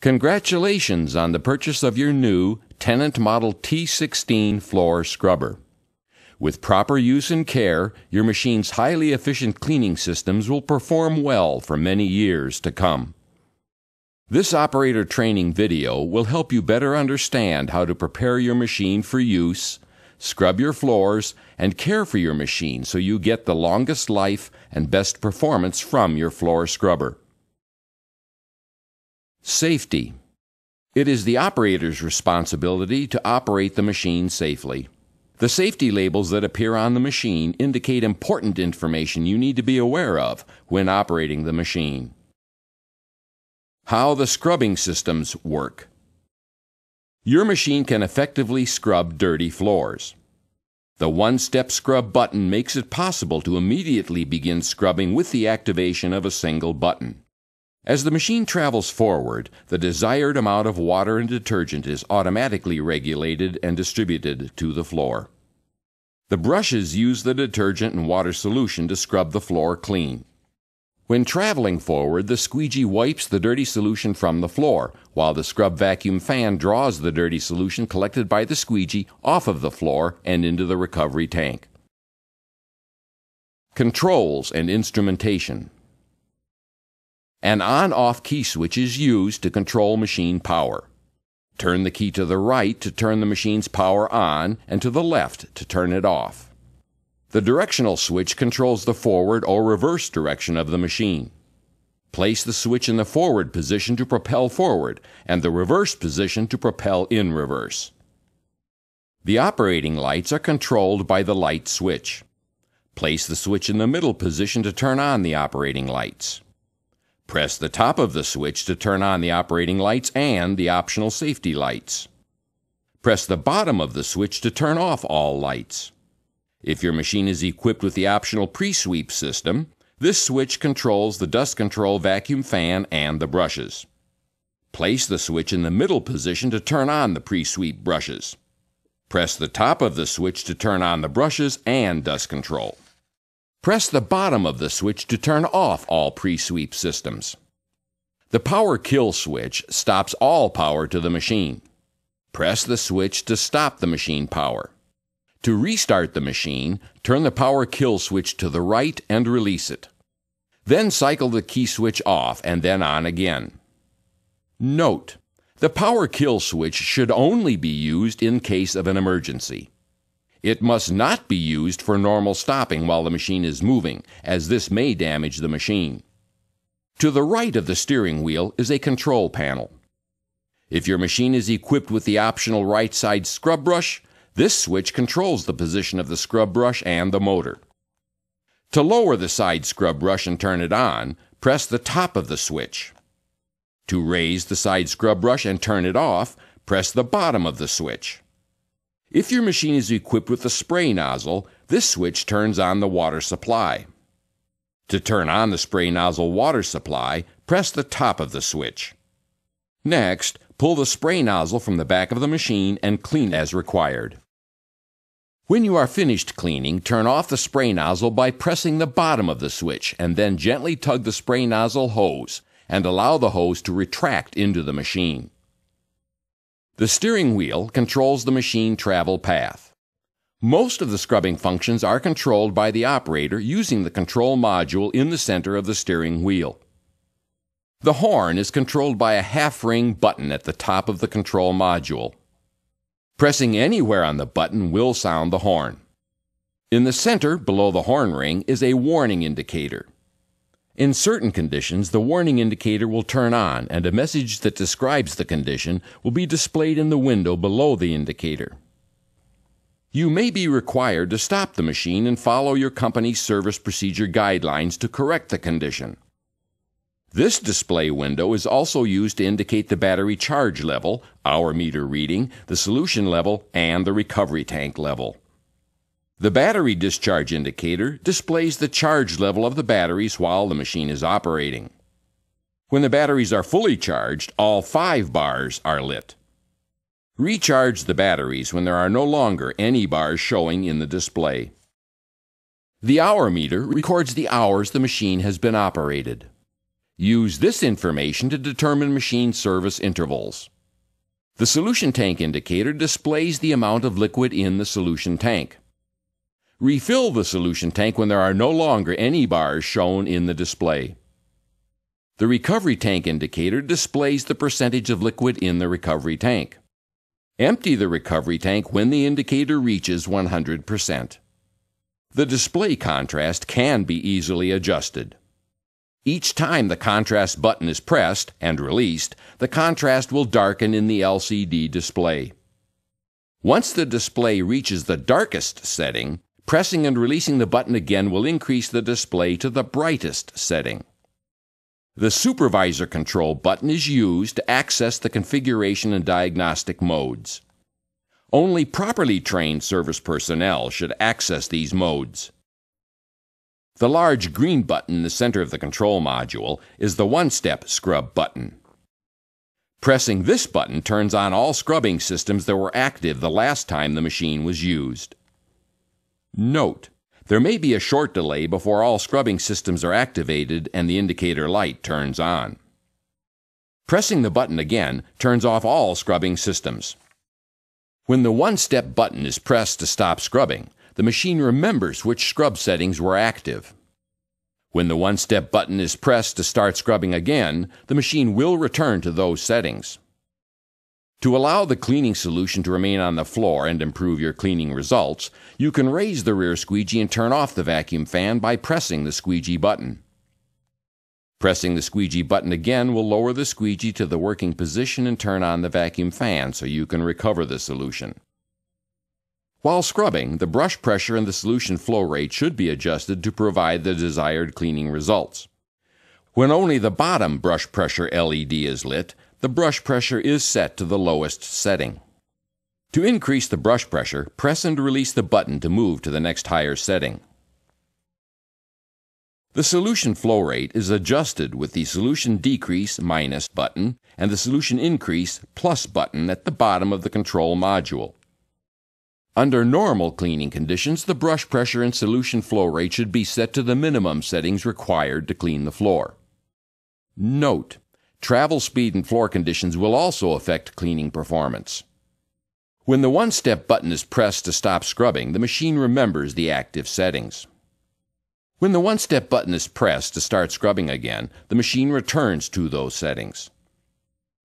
Congratulations on the purchase of your new Tennant Model T16 floor scrubber. With proper use and care, your machine's highly efficient cleaning systems will perform well for many years to come. This operator training video will help you better understand how to prepare your machine for use, scrub your floors, and care for your machine so you get the longest life and best performance from your floor scrubber. Safety. It is the operator's responsibility to operate the machine safely. The safety labels that appear on the machine indicate important information you need to be aware of when operating the machine. How the scrubbing systems work. Your machine can effectively scrub dirty floors. The one step scrub button makes it possible to immediately begin scrubbing with the activation of a single button. As the machine travels forward, the desired amount of water and detergent is automatically regulated and distributed to the floor. The brushes use the detergent and water solution to scrub the floor clean. When traveling forward, the squeegee wipes the dirty solution from the floor, while the scrub vacuum fan draws the dirty solution collected by the squeegee off of the floor and into the recovery tank. Controls and instrumentation. An on off key switch is used to control machine power. Turn the key to the right to turn the machine's power on and to the left to turn it off. The directional switch controls the forward or reverse direction of the machine. Place the switch in the forward position to propel forward and the reverse position to propel in reverse. The operating lights are controlled by the light switch. Place the switch in the middle position to turn on the operating lights. Press the top of the switch to turn on the operating lights and the optional safety lights. Press the bottom of the switch to turn off all lights. If your machine is equipped with the optional pre-sweep system, this switch controls the dust control vacuum fan and the brushes. Place the switch in the middle position to turn on the pre-sweep brushes. Press the top of the switch to turn on the brushes and dust control. Press the bottom of the switch to turn off all pre-sweep systems. The power kill switch stops all power to the machine. Press the switch to stop the machine power. To restart the machine, turn the power kill switch to the right and release it. Then cycle the key switch off and then on again. Note: The power kill switch should only be used in case of an emergency. It must not be used for normal stopping while the machine is moving, as this may damage the machine. To the right of the steering wheel is a control panel. If your machine is equipped with the optional right side scrub brush, this switch controls the position of the scrub brush and the motor. To lower the side scrub brush and turn it on, press the top of the switch. To raise the side scrub brush and turn it off, press the bottom of the switch. If your machine is equipped with a spray nozzle, this switch turns on the water supply. To turn on the spray nozzle water supply, press the top of the switch. Next, pull the spray nozzle from the back of the machine and clean as required. When you are finished cleaning, turn off the spray nozzle by pressing the bottom of the switch and then gently tug the spray nozzle hose and allow the hose to retract into the machine. The steering wheel controls the machine travel path. Most of the scrubbing functions are controlled by the operator using the control module in the center of the steering wheel. The horn is controlled by a half ring button at the top of the control module. Pressing anywhere on the button will sound the horn. In the center, below the horn ring, is a warning indicator. In certain conditions, the warning indicator will turn on and a message that describes the condition will be displayed in the window below the indicator. You may be required to stop the machine and follow your company's service procedure guidelines to correct the condition. This display window is also used to indicate the battery charge level, hour meter reading, the solution level, and the recovery tank level. The battery discharge indicator displays the charge level of the batteries while the machine is operating. When the batteries are fully charged, all five bars are lit. Recharge the batteries when there are no longer any bars showing in the display. The hour meter records the hours the machine has been operated. Use this information to determine machine service intervals. The solution tank indicator displays the amount of liquid in the solution tank. Refill the solution tank when there are no longer any bars shown in the display. The recovery tank indicator displays the percentage of liquid in the recovery tank. Empty the recovery tank when the indicator reaches 100%. The display contrast can be easily adjusted. Each time the contrast button is pressed and released, the contrast will darken in the LCD display. Once the display reaches the darkest setting, pressing and releasing the button again will increase the display to the brightest setting. The Supervisor Control button is used to access the configuration and diagnostic modes. Only properly trained service personnel should access these modes. The large green button in the center of the control module is the one-step scrub button. Pressing this button turns on all scrubbing systems that were active the last time the machine was used. Note, there may be a short delay before all scrubbing systems are activated and the indicator light turns on. Pressing the button again turns off all scrubbing systems. When the one-step button is pressed to stop scrubbing, the machine remembers which scrub settings were active. When the one step button is pressed to start scrubbing again, the machine will return to those settings. To allow the cleaning solution to remain on the floor and improve your cleaning results, you can raise the rear squeegee and turn off the vacuum fan by pressing the squeegee button. Pressing the squeegee button again will lower the squeegee to the working position and turn on the vacuum fan so you can recover the solution. While scrubbing, the brush pressure and the solution flow rate should be adjusted to provide the desired cleaning results. When only the bottom brush pressure LED is lit, the brush pressure is set to the lowest setting. To increase the brush pressure, press and release the button to move to the next higher setting. The solution flow rate is adjusted with the solution decrease minus button and the solution increase plus button at the bottom of the control module. Under normal cleaning conditions, the brush pressure and solution flow rate should be set to the minimum settings required to clean the floor. Note, travel speed and floor conditions will also affect cleaning performance. When the one-step button is pressed to stop scrubbing, the machine remembers the active settings. When the one-step button is pressed to start scrubbing again, the machine returns to those settings.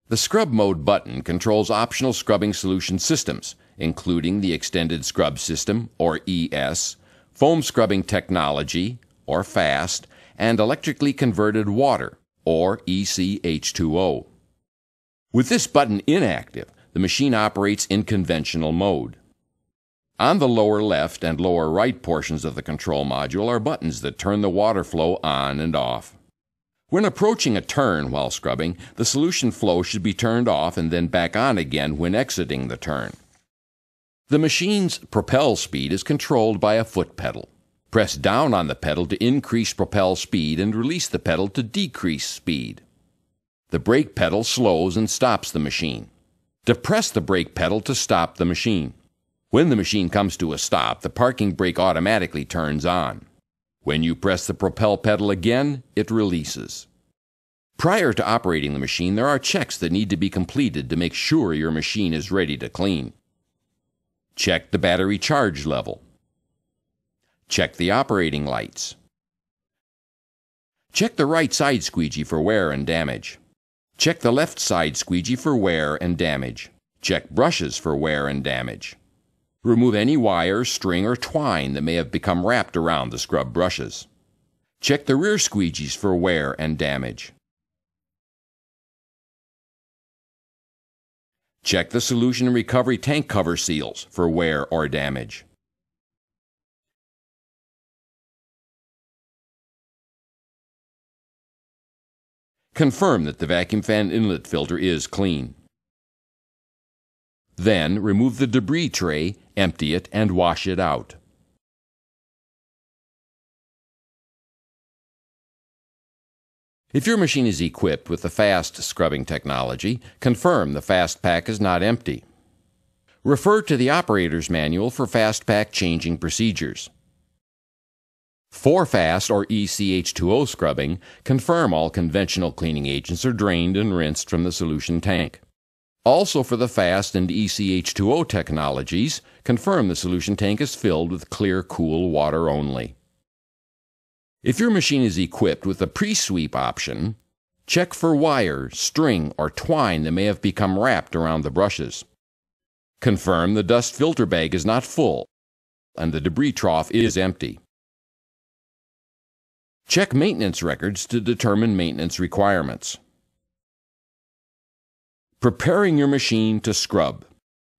The Scrub Mode button controls optional scrubbing solution systems, including the Extended Scrub System, or ES, Foam Scrubbing Technology, or FAST, and Electrically Converted Water, or ECH2O. With this button inactive, the machine operates in conventional mode. On the lower left and lower right portions of the control module are buttons that turn the water flow on and off. When approaching a turn while scrubbing, the solution flow should be turned off and then back on again when exiting the turn. The machine's propel speed is controlled by a foot pedal. Press down on the pedal to increase propel speed and release the pedal to decrease speed. The brake pedal slows and stops the machine. Depress the brake pedal to stop the machine. When the machine comes to a stop, the parking brake automatically turns on. When you press the propel pedal again, it releases. Prior to operating the machine, there are checks that need to be completed to make sure your machine is ready to clean. Check the battery charge level. Check the operating lights. Check the right side squeegee for wear and damage. Check the left side squeegee for wear and damage. Check brushes for wear and damage. Remove any wire, string, or twine that may have become wrapped around the scrub brushes. Check the rear squeegees for wear and damage. Check the solution recovery tank cover seals for wear or damage. Confirm that the vacuum fan inlet filter is clean. Then remove the debris tray, empty it, and wash it out. If your machine is equipped with the fast scrubbing technology, confirm the fast pack is not empty. Refer to the operator's manual for fast pack changing procedures. For fast or ECH2O scrubbing, confirm all conventional cleaning agents are drained and rinsed from the solution tank. Also for the fast and ECH2O technologies, confirm the solution tank is filled with clear, cool water only. If your machine is equipped with the pre-sweep option, check for wire, string, or twine that may have become wrapped around the brushes. Confirm the dust filter bag is not full and the debris trough is empty. Check maintenance records to determine maintenance requirements. Preparing your machine to scrub.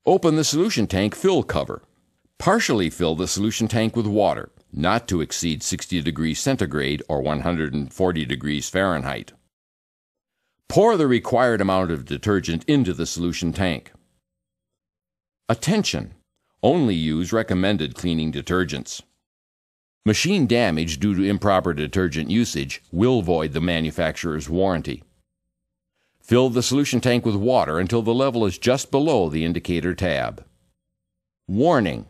Open the solution tank fill cover. Partially fill the solution tank with water, not to exceed 60 degrees centigrade or 140 degrees Fahrenheit. Pour the required amount of detergent into the solution tank. Attention! Only use recommended cleaning detergents. Machine damage due to improper detergent usage will void the manufacturer's warranty. Fill the solution tank with water until the level is just below the indicator tab. Warning!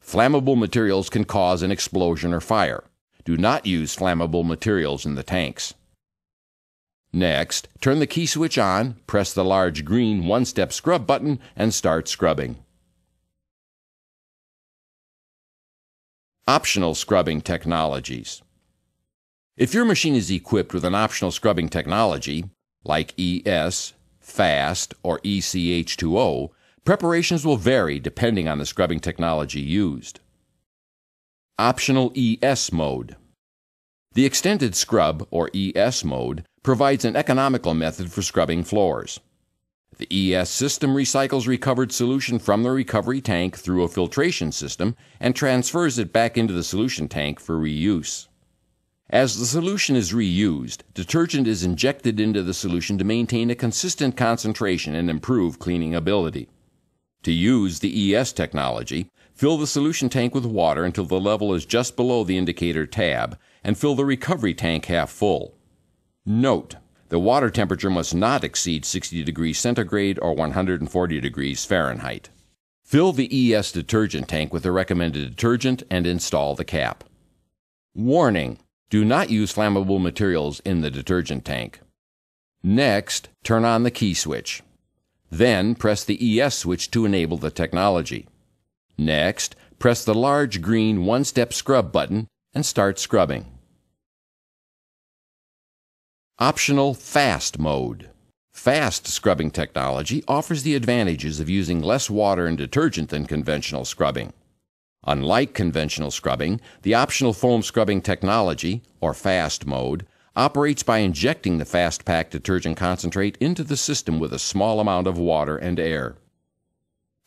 Flammable materials can cause an explosion or fire. Do not use flammable materials in the tanks. Next, turn the key switch on, press the large green one-step scrub button, and start scrubbing. Optional scrubbing technologies. If your machine is equipped with an optional scrubbing technology, like ES, FAST, or ECH2O, preparations will vary depending on the scrubbing technology used. Optional ES mode. The extended scrub, or ES mode, provides an economical method for scrubbing floors. The ES system recycles recovered solution from the recovery tank through a filtration system and transfers it back into the solution tank for reuse. As the solution is reused, detergent is injected into the solution to maintain a consistent concentration and improve cleaning ability. To use the ES technology, fill the solution tank with water until the level is just below the indicator tab and fill the recovery tank half full. Note, the water temperature must not exceed 60 degrees centigrade or 140 degrees Fahrenheit. Fill the ES detergent tank with the recommended detergent and install the cap. Warning: Do not use flammable materials in the detergent tank. Next, turn on the key switch. Then press the ES switch to enable the technology. Next, press the large green one-step scrub button and start scrubbing. Optional Fast Mode. Fast scrubbing technology offers the advantages of using less water and detergent than conventional scrubbing. Unlike conventional scrubbing, the optional foam scrubbing technology, or fast mode, operates by injecting the fast pack detergent concentrate into the system with a small amount of water and air.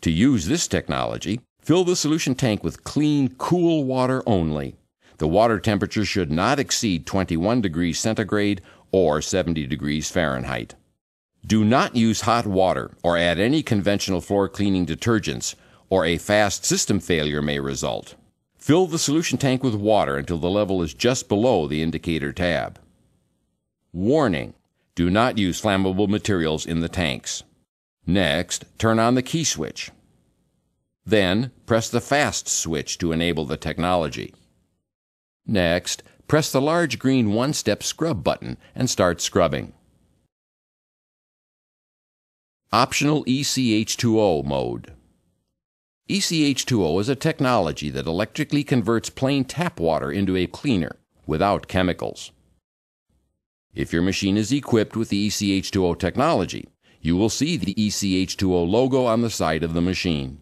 To use this technology, fill the solution tank with clean, cool water only. The water temperature should not exceed 21 degrees centigrade or 70 degrees Fahrenheit. Do not use hot water or add any conventional floor cleaning detergents, or a fast system failure may result. Fill the solution tank with water until the level is just below the indicator tab. Warning: Do not use flammable materials in the tanks. Next, turn on the key switch. Then, press the fast switch to enable the technology. Next, press the large green one-step scrub button and start scrubbing. Optional ECH2O mode. ECH2O is a technology that electrically converts plain tap water into a cleaner without chemicals. If your machine is equipped with the ECH2O technology, you will see the ECH2O logo on the side of the machine.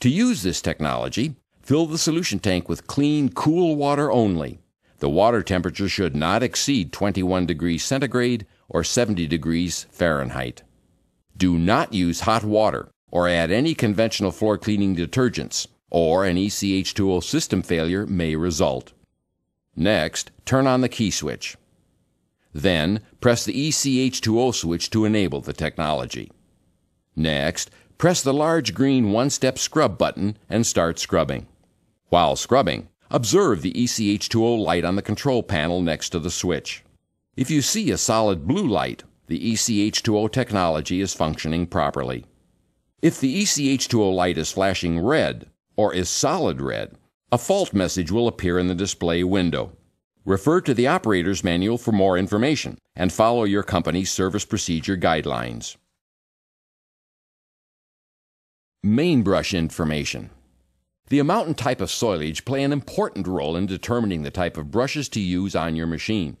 To use this technology, fill the solution tank with clean, cool water only the water temperature should not exceed 21 degrees centigrade or 70 degrees Fahrenheit. Do not use hot water or add any conventional floor cleaning detergents, or an ECH2O system failure may result. Next, turn on the key switch. Then, press the ECH2O switch to enable the technology. Next, press the large green one-step scrub button and start scrubbing. While scrubbing, Observe the ECH2O light on the control panel next to the switch. If you see a solid blue light, the ECH2O technology is functioning properly. If the ECH2O light is flashing red, or is solid red, a fault message will appear in the display window. Refer to the operator's manual for more information and follow your company's service procedure guidelines. Main brush information. The amount and type of soilage play an important role in determining the type of brushes to use on your machine.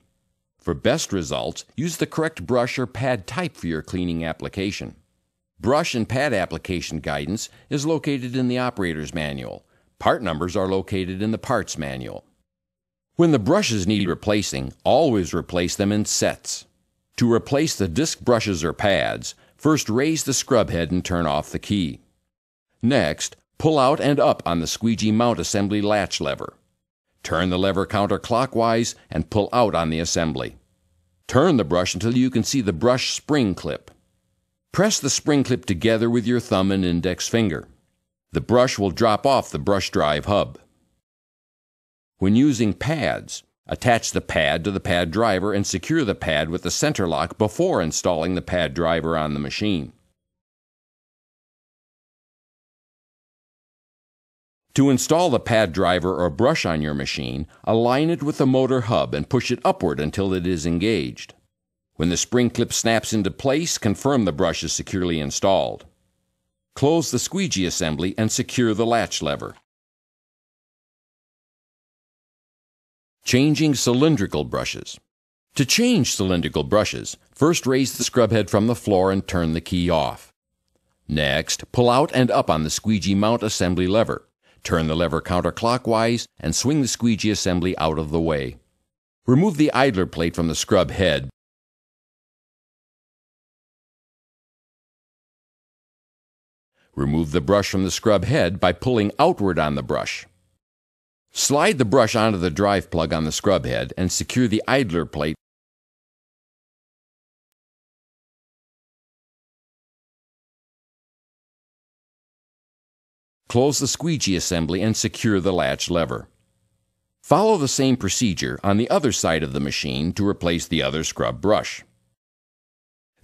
For best results, use the correct brush or pad type for your cleaning application. Brush and pad application guidance is located in the operator's manual. Part numbers are located in the parts manual. When the brushes need replacing, always replace them in sets. To replace the disc brushes or pads, first raise the scrub head and turn off the key. Next, pull out and up on the squeegee mount assembly latch lever. Turn the lever counterclockwise and pull out on the assembly. Turn the brush until you can see the brush spring clip. Press the spring clip together with your thumb and index finger. The brush will drop off the brush drive hub. When using pads, attach the pad to the pad driver and secure the pad with the center lock before installing the pad driver on the machine. To install the pad driver or brush on your machine, align it with the motor hub and push it upward until it is engaged. When the spring clip snaps into place, confirm the brush is securely installed. Close the squeegee assembly and secure the latch lever. Changing cylindrical brushes. To change cylindrical brushes, first raise the scrub head from the floor and turn the key off. Next, pull out and up on the squeegee mount assembly lever. Turn the lever counterclockwise and swing the squeegee assembly out of the way. Remove the idler plate from the scrub head. Remove the brush from the scrub head by pulling outward on the brush. Slide the brush onto the drive plug on the scrub head and secure the idler plate Close the squeegee assembly and secure the latch lever. Follow the same procedure on the other side of the machine to replace the other scrub brush.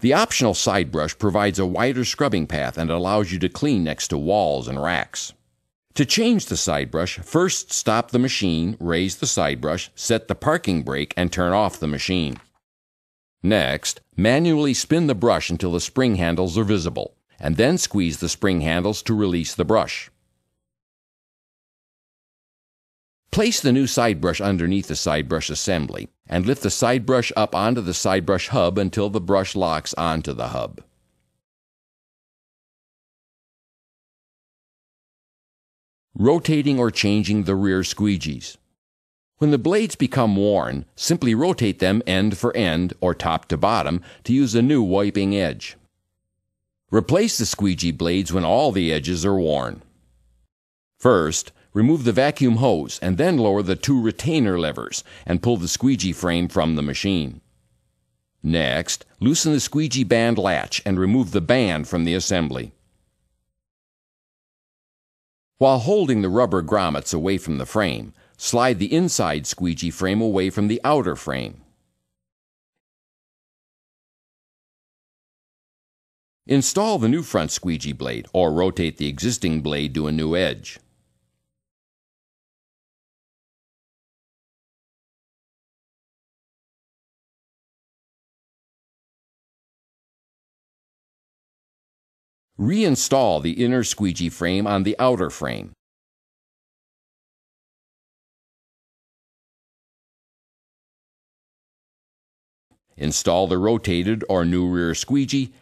The optional side brush provides a wider scrubbing path and allows you to clean next to walls and racks. To change the side brush, first stop the machine, raise the side brush, set the parking brake, and turn off the machine. Next, manually spin the brush until the spring handles are visible, and then squeeze the spring handles to release the brush. Place the new side brush underneath the side brush assembly and lift the side brush up onto the side brush hub until the brush locks onto the hub. Rotating or changing the rear squeegees. When the blades become worn, simply rotate them end for end or top to bottom to use a new wiping edge. Replace the squeegee blades when all the edges are worn. First, remove the vacuum hose and then lower the two retainer levers and pull the squeegee frame from the machine. Next, loosen the squeegee band latch and remove the band from the assembly. While holding the rubber grommets away from the frame, slide the inside squeegee frame away from the outer frame. Install the new front squeegee blade or rotate the existing blade to a new edge. Reinstall the inner squeegee frame on the outer frame. Install the rotated or new rear squeegee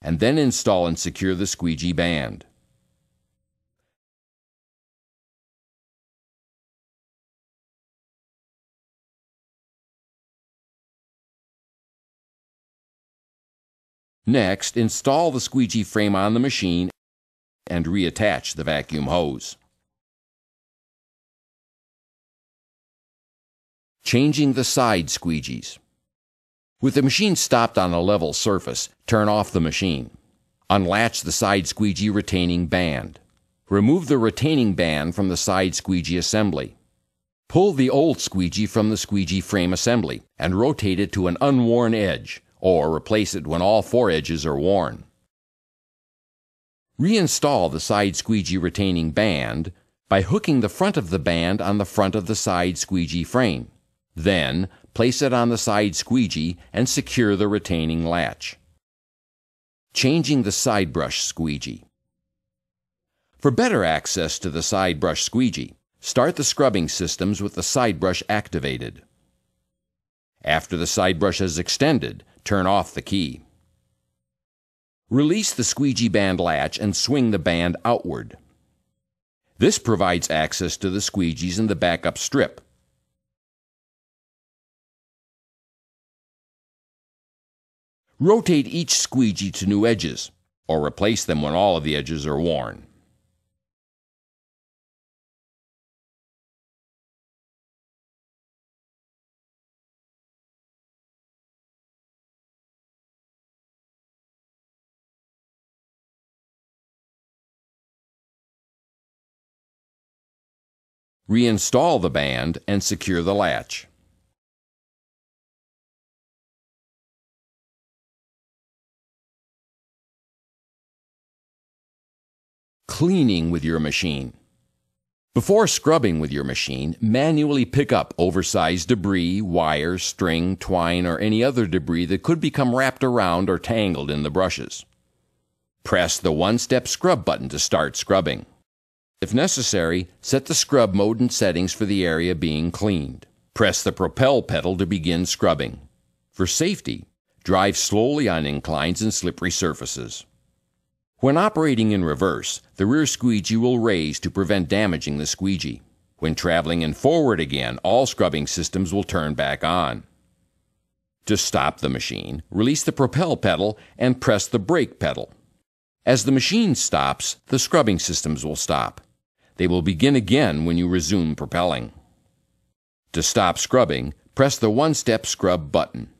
and then install and secure the squeegee band. Next, install the squeegee frame on the machine and reattach the vacuum hose. Changing the side squeegees. With the machine stopped on a level surface, turn off the machine. Unlatch the side squeegee retaining band. Remove the retaining band from the side squeegee assembly. Pull the old squeegee from the squeegee frame assembly and rotate it to an unworn edge, or replace it when all four edges are worn. Reinstall the side squeegee retaining band by hooking the front of the band on the front of the side squeegee frame. Then, place it on the side squeegee and secure the retaining latch. Changing the side brush squeegee. For better access to the side brush squeegee, Start the scrubbing systems with the side brush activated. After the side brush is extended, turn off the key. Release the squeegee band latch and swing the band outward. This provides access to the squeegees in the backup strip. Rotate each squeegee to new edges, or replace them when all of the edges are worn. Reinstall the band and secure the latch. Cleaning with your machine. Before scrubbing with your machine, manually pick up oversized debris, wire, string, twine, or any other debris that could become wrapped around or tangled in the brushes. Press the one step scrub button to start scrubbing. If necessary, set the scrub mode and settings for the area being cleaned. Press the propel pedal to begin scrubbing. For safety, drive slowly on inclines and slippery surfaces. When operating in reverse, the rear squeegee will raise to prevent damaging the squeegee. When traveling in forward again, all scrubbing systems will turn back on. To stop the machine, release the propel pedal and press the brake pedal. As the machine stops, the scrubbing systems will stop. They will begin again when you resume propelling. To stop scrubbing, press the one step scrub button.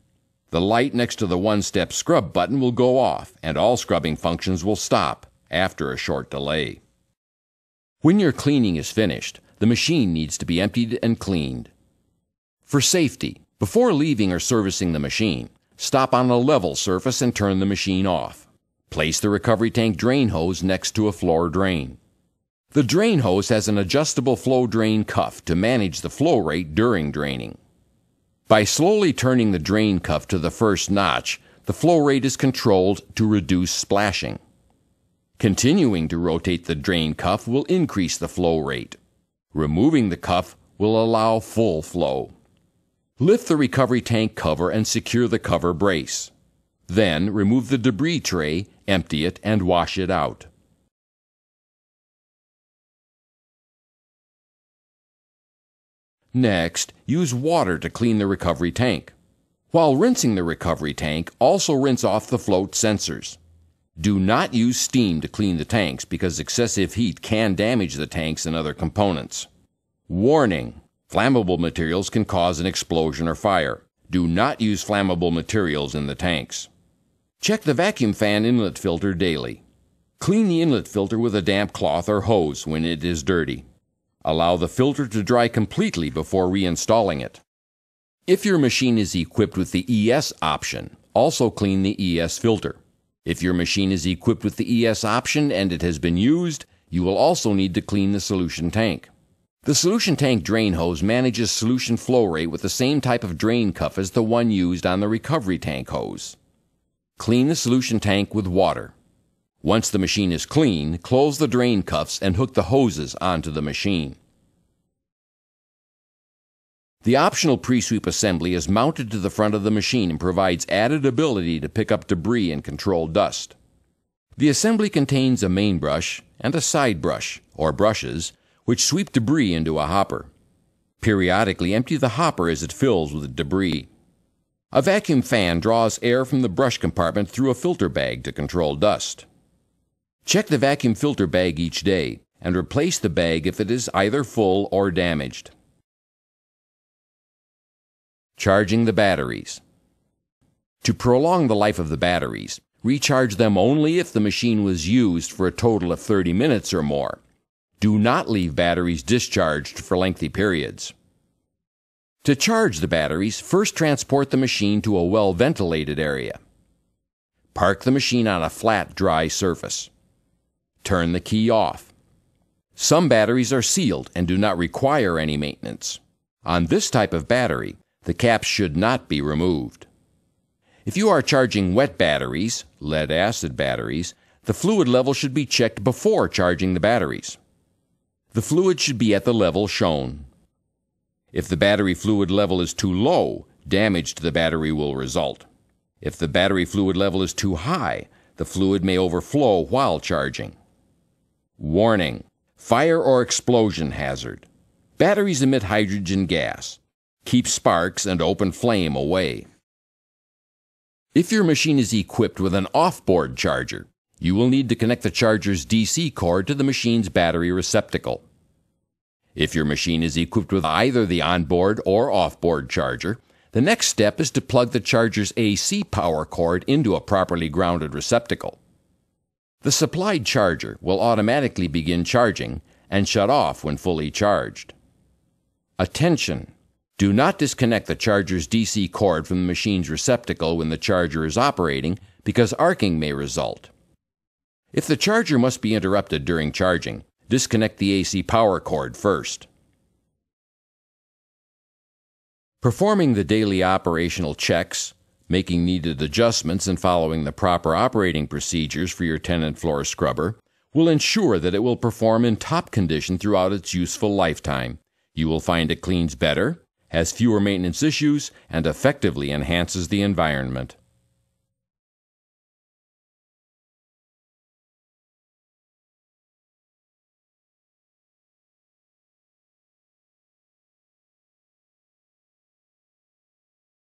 The light next to the one step scrub button will go off and all scrubbing functions will stop after a short delay. When your cleaning is finished, the machine needs to be emptied and cleaned. For safety, before leaving or servicing the machine, stop on a level surface and turn the machine off. Place the recovery tank drain hose next to a floor drain. The drain hose has an adjustable flow drain cuff to manage the flow rate during draining. By slowly turning the drain cuff to the first notch, the flow rate is controlled to reduce splashing. Continuing to rotate the drain cuff will increase the flow rate. Removing the cuff will allow full flow. Lift the recovery tank cover and secure the cover brace. Then remove the debris tray, empty it, and wash it out. Next, use water to clean the recovery tank. While rinsing the recovery tank, also rinse off the float sensors. Do not use steam to clean the tanks because excessive heat can damage the tanks and other components. Warning! Flammable materials can cause an explosion or fire. Do not use flammable materials in the tanks. Check the vacuum fan inlet filter daily. Clean the inlet filter with a damp cloth or hose when it is dirty. Allow the filter to dry completely before reinstalling it. If your machine is equipped with the ES option, also clean the ES filter. If your machine is equipped with the ES option and it has been used, you will also need to clean the solution tank. The solution tank drain hose manages solution flow rate with the same type of drain cuff as the one used on the recovery tank hose. Clean the solution tank with water. Once the machine is clean, close the drain cuffs and hook the hoses onto the machine. The optional pre-sweep assembly is mounted to the front of the machine and provides added ability to pick up debris and control dust. The assembly contains a main brush and a side brush, or brushes, which sweep debris into a hopper. Periodically empty the hopper as it fills with debris. A vacuum fan draws air from the brush compartment through a filter bag to control dust. Check the vacuum filter bag each day and replace the bag if it is either full or damaged. Charging the batteries. To prolong the life of the batteries, recharge them only if the machine was used for a total of 30 minutes or more. Do not leave batteries discharged for lengthy periods. To charge the batteries, first transport the machine to a well ventilated area. Park the machine on a flat, dry surface. Turn the key off. Some batteries are sealed and do not require any maintenance. On this type of battery, the caps should not be removed. If you are charging wet batteries, lead acid batteries, the fluid level should be checked before charging the batteries. The fluid should be at the level shown. If the battery fluid level is too low, damage to the battery will result. If the battery fluid level is too high, the fluid may overflow while charging. Warning Fire or explosion hazard. Batteries emit hydrogen gas. Keep sparks and open flame away. If your machine is equipped with an off-board charger, you will need to connect the charger's DC cord to the machine's battery receptacle. If your machine is equipped with either the onboard or off-board charger, the next step is to plug the charger's AC power cord into a properly grounded receptacle. The supplied charger will automatically begin charging and shut off when fully charged. Attention! Do not disconnect the charger's DC cord from the machine's receptacle when the charger is operating because arcing may result. If the charger must be interrupted during charging, disconnect the AC power cord first. Performing the daily operational checks, making needed adjustments, and following the proper operating procedures for your Tennant floor scrubber will ensure that it will perform in top condition throughout its useful lifetime. You will find it cleans better, has fewer maintenance issues, and effectively enhances the environment.